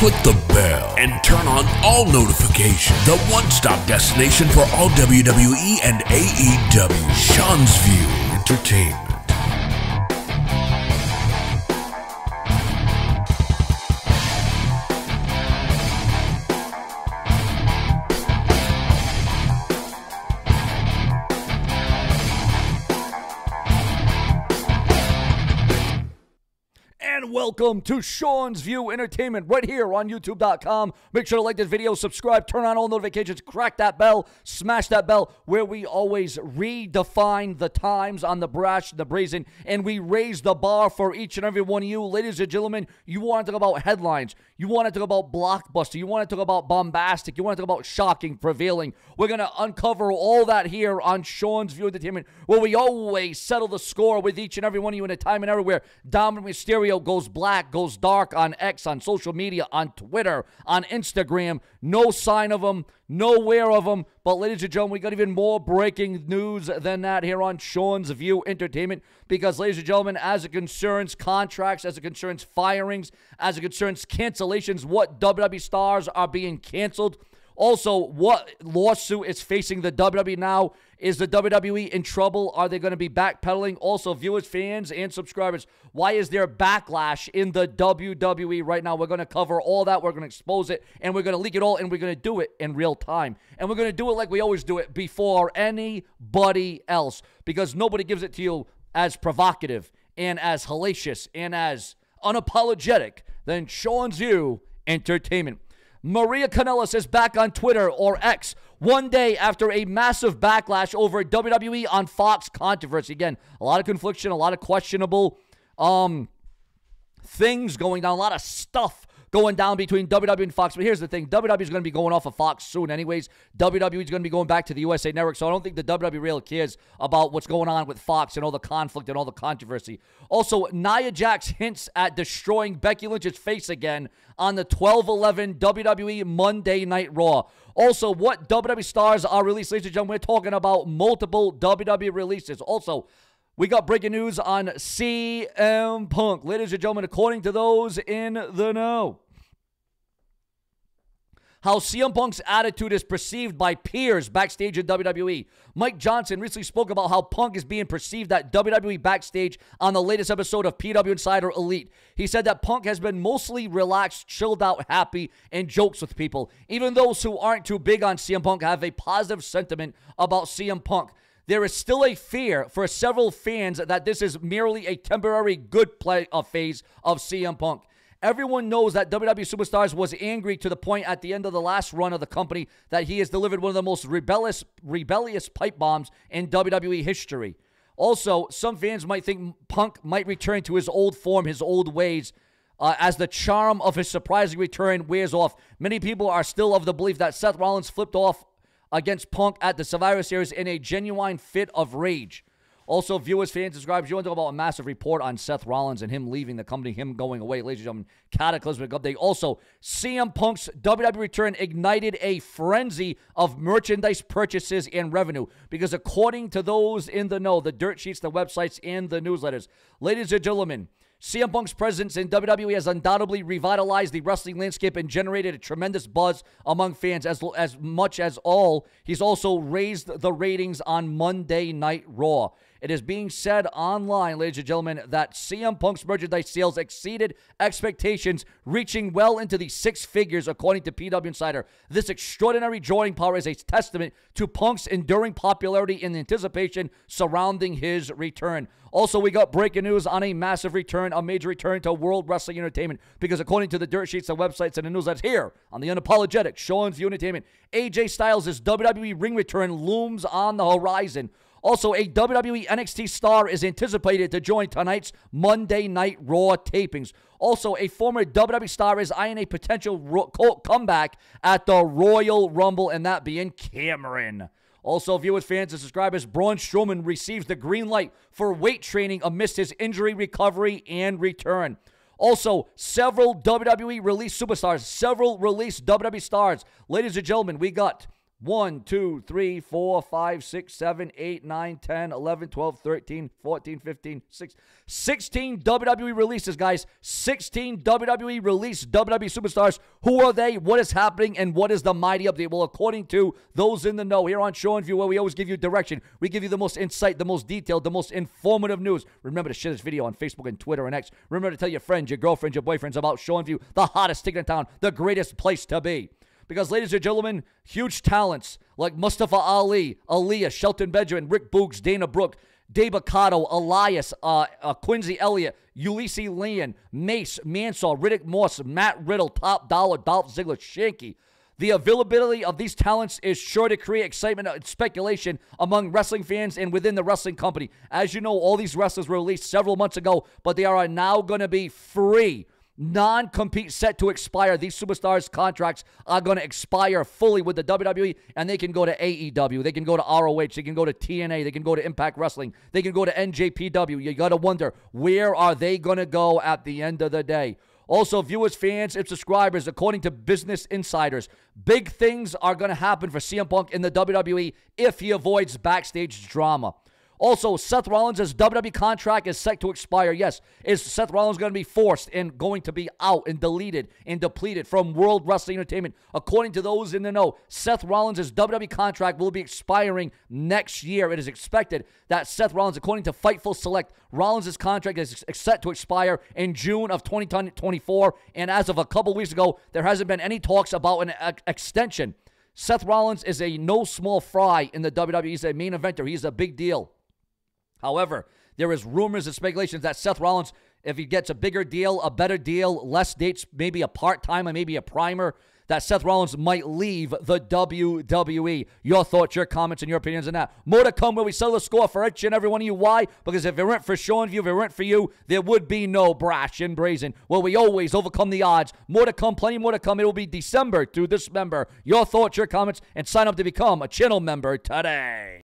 click the bell and turn on all notifications. The one stop destination for all WWE and AEW. Sean's View Entertainment. Welcome to Sean's View Entertainment right here on YouTube.com. Make sure to like this video, subscribe, turn on all notifications, crack that bell, smash that bell, where we always redefine the times on the brash, the brazen, and we raise the bar for each and every one of you. Ladies and gentlemen, you want to talk about headlines, you want to talk about blockbuster, you want to talk about bombastic, you want to talk about shocking, prevailing. We're going to uncover all that here on Sean's View Entertainment, where we always settle the score with each and every one of you in a time and everywhere. Dominic Mysterio goes black, goes dark on X, on social media, on Twitter, on Instagram. No sign of him, nowhere of him. But, ladies and gentlemen, we got even more breaking news than that here on Sean's View Entertainment. Because, ladies and gentlemen, as it concerns contracts, as it concerns firings, as it concerns cancellations, what WWE stars are being canceled. Also, what lawsuit is facing the WWE now? Is the WWE in trouble? Are they going to be backpedaling? Also, viewers, fans, and subscribers, why is there backlash in the WWE right now? We're going to cover all that. We're going to expose it, and we're going to leak it all, and we're going to do it in real time. And we're going to do it like we always do it before anybody else, because nobody gives it to you as provocative and as hellacious and as unapologetic than Sean's View Entertainment. Maria Kanellis is back on Twitter or X one day after a massive backlash over WWE on Fox controversy. Again, a lot of confliction, a lot of questionable um, things going down, a lot of stuff going down between WWE and Fox. But here's the thing WWE is going to be going off of Fox soon, anyways. WWE is going to be going back to the USA Network. So I don't think the WWE really cares about what's going on with Fox and all the conflict and all the controversy. Also, Nia Jax hints at destroying Becky Lynch's face again on the 12 11 WWE Monday Night Raw. Also, what WWE stars are released, ladies and gentlemen? We're talking about multiple WWE releases. Also, we got breaking news on CM Punk. Ladies and gentlemen, according to those in the know, how CM Punk's attitude is perceived by peers backstage at WWE. Mike Johnson recently spoke about how Punk is being perceived at WWE backstage on the latest episode of PW Insider Elite. He said that Punk has been mostly relaxed, chilled out, happy, and jokes with people. Even those who aren't too big on CM Punk have a positive sentiment about CM Punk. There is still a fear for several fans that this is merely a temporary good play of phase of CM Punk. Everyone knows that WWE Superstars was angry to the point at the end of the last run of the company that he has delivered one of the most rebellious, rebellious pipe bombs in WWE history. Also, some fans might think Punk might return to his old form, his old ways, uh, as the charm of his surprising return wears off. Many people are still of the belief that Seth Rollins flipped off against Punk at the Survivor Series in a genuine fit of rage. Also, viewers, fans, subscribers, you want to talk about a massive report on Seth Rollins and him leaving the company, him going away, ladies and gentlemen. Cataclysmic update. Also, CM Punk's WWE return ignited a frenzy of merchandise purchases and revenue because, according to those in the know, the dirt sheets, the websites, and the newsletters, ladies and gentlemen, CM Punk's presence in WWE has undoubtedly revitalized the wrestling landscape and generated a tremendous buzz among fans. As as much as all, he's also raised the ratings on Monday Night Raw. It is being said online, ladies and gentlemen, that CM Punk's merchandise sales exceeded expectations, reaching well into the six figures, according to PW Insider. This extraordinary drawing power is a testament to Punk's enduring popularity and anticipation surrounding his return. Also, we got breaking news on a massive return, a major return to World Wrestling Entertainment, because according to the dirt sheets, the websites, and the newsletters here on the unapologetic Sean's View Entertainment, AJ Styles' WWE ring return looms on the horizon. Also, a WWE NXT star is anticipated to join tonight's Monday Night Raw tapings. Also, a former WWE star is eyeing a potential comeback at the Royal Rumble, and that being Cameron. Also, viewers, fans, and subscribers, Braun Strowman receives the green light for weight training amidst his injury recovery and return. Also, several WWE release superstars, several release WWE stars. Ladies and gentlemen, we got 1, 2, 3, 4, 5, 6, 7, 8, 9, 10, 11, 12, 13, 14, 15, 16, 16 WWE releases, guys. 16 WWE released WWE superstars. Who are they? What is happening? And what is the mighty update? Well, according to those in the know here on Sean's View, where we always give you direction, we give you the most insight, the most detailed, the most informative news. Remember to share this video on Facebook and Twitter and X. Remember to tell your friends, your girlfriends, your boyfriends about Sean's View, the hottest ticket in town, the greatest place to be. Because, ladies and gentlemen, huge talents like Mustafa Ali, Aliyah, Shelton Benjamin, Rick Boogs, Dana Brooke, Dabba-Kato, Elias, uh, uh, Quincy Elliott, Ulysses Leon, Mace, Mansoor, Riddick Moss, Matt Riddle, Top Dolla, Dolph Ziggler, Shanky. The availability of these talents is sure to create excitement and speculation among wrestling fans and within the wrestling company. As you know, all these wrestlers were released several months ago, but they are now going to be free non compete set to expire. These superstars' contracts are going to expire fully with the WWE, and they can go to AEW, they can go to ROH, they can go to TNA, they can go to Impact Wrestling, they can go to NJPW. You got to wonder where are they going to go at the end of the day? Also, viewers, fans, and subscribers, according to Business Insiders, big things are going to happen for CM Punk in the WWE if he avoids backstage drama. Also, Seth Rollins' WWE contract is set to expire. Yes, is Seth Rollins going to be forced and going to be out and deleted and depleted from World Wrestling Entertainment? According to those in the know, Seth Rollins' WWE contract will be expiring next year. It is expected that Seth Rollins, according to Fightful Select, Rollins' contract is set to expire in June of 2024. And as of a couple weeks ago, there hasn't been any talks about an ex- extension. Seth Rollins is a no small fry in the WWE. He's a main eventer. He's a big deal. However, there is rumors and speculations that Seth Rollins, if he gets a bigger deal, a better deal, less dates, maybe a part timer, maybe a primer, that Seth Rollins might leave the WWE. Your thoughts, your comments, and your opinions on that. More to come where we sell the score for each and every one of you. Why? Because if it weren't for Sean View, if it weren't for you, there would be no brash and brazen. Well, we always overcome the odds. More to come, plenty more to come. It will be December through this member. Your thoughts, your comments, and sign up to become a channel member today.